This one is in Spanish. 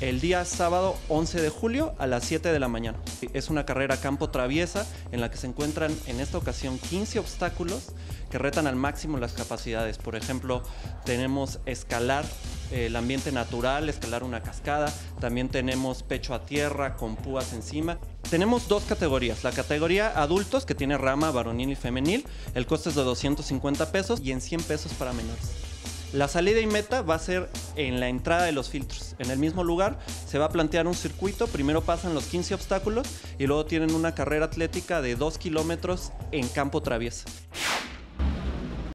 el día sábado 11 de julio a las 7 de la mañana. Es una carrera campo traviesa en la que se encuentran en esta ocasión 15 obstáculos que retan al máximo las capacidades. Por ejemplo, tenemos escalar el ambiente natural, escalar una cascada, también tenemos pecho a tierra con púas encima. Tenemos dos categorías, la categoría adultos que tiene rama varonil y femenil, el costo es de 250 pesos y en 100 pesos para menores. La salida y meta va a ser en la entrada de los filtros. En el mismo lugar se va a plantear un circuito. Primero pasan los 15 obstáculos y luego tienen una carrera atlética de 2 kilómetros en campo traviesa.